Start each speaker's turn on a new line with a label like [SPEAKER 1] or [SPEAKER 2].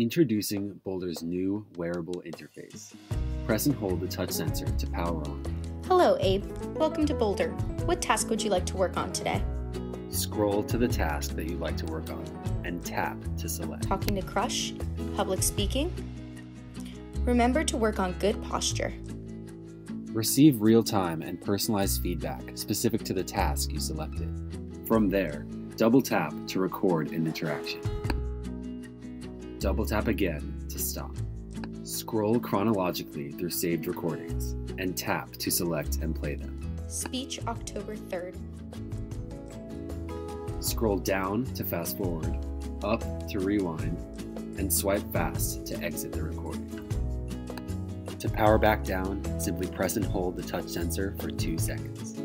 [SPEAKER 1] Introducing BOLDer's new wearable interface. Press and hold the touch sensor to power on.
[SPEAKER 2] Hello, Abe. Welcome to Boulder. What task would you like to work on today?
[SPEAKER 1] Scroll to the task that you'd like to work on and tap to select.
[SPEAKER 2] Talking to Crush? Public speaking? Remember to work on good posture.
[SPEAKER 1] Receive real time and personalized feedback specific to the task you selected. From there, double tap to record an interaction. Double tap again to stop. Scroll chronologically through saved recordings and tap to select and play them.
[SPEAKER 2] Speech October 3rd.
[SPEAKER 1] Scroll down to fast forward, up to rewind, and swipe fast to exit the recording. To power back down, simply press and hold the touch sensor for two seconds.